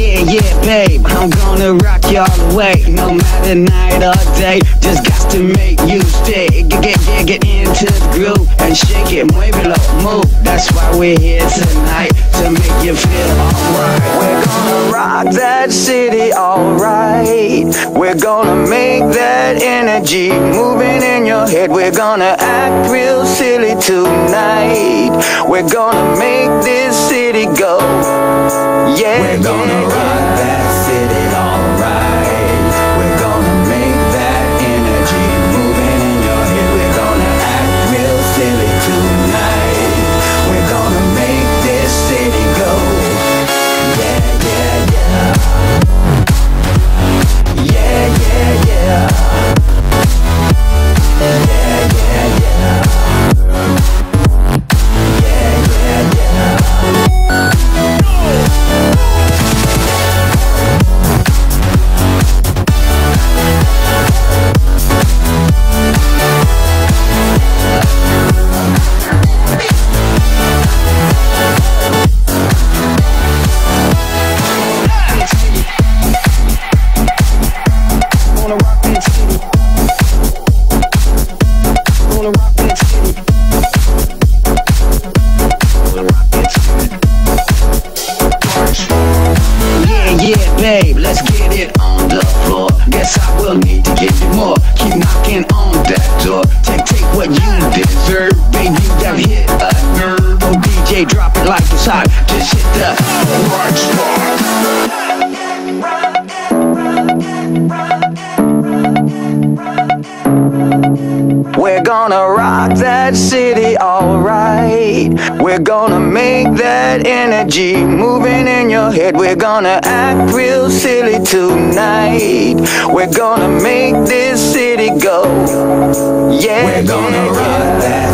Yeah, yeah, babe, I'm gonna rock you all the way. No matter night or day, just got to make you stay. Get, get, get, get into the groove and shake it, move it, muévelo, move. That's why we're here tonight, to make you feel alright. We're gonna rock that city alright. We're gonna make that energy moving in your head. We're gonna act real silly tonight. We're gonna make this city go. Yeah, We're gonna rock that you more. Keep knocking on that door. Take, take what you deserve, baby. Have hit a nerve. Oh, DJ, drop it like it's hot. Just We're gonna rock that city alright. We're gonna make that energy moving in your head. We're gonna act real silly tonight. We're gonna make this city go. Yeah, We're gonna rock that